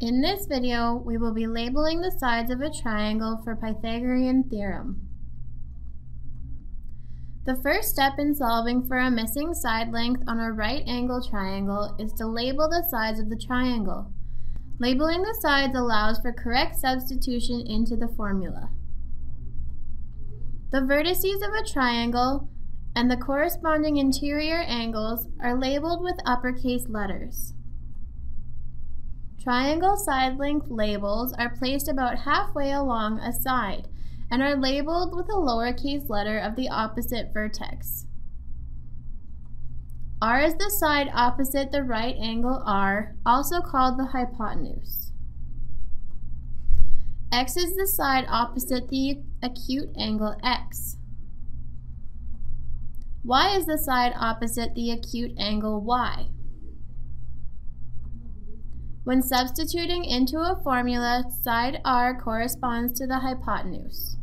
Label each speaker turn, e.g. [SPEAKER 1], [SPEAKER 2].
[SPEAKER 1] In this video, we will be labeling the sides of a triangle for Pythagorean theorem. The first step in solving for a missing side length on a right angle triangle is to label the sides of the triangle. Labeling the sides allows for correct substitution into the formula. The vertices of a triangle and the corresponding interior angles are labeled with uppercase letters. Triangle side length labels are placed about halfway along a side and are labeled with a lowercase letter of the opposite vertex. R is the side opposite the right angle R, also called the hypotenuse. X is the side opposite the acute angle X. Y is the side opposite the acute angle Y. When substituting into a formula, side r corresponds to the hypotenuse.